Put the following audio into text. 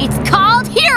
It's called hero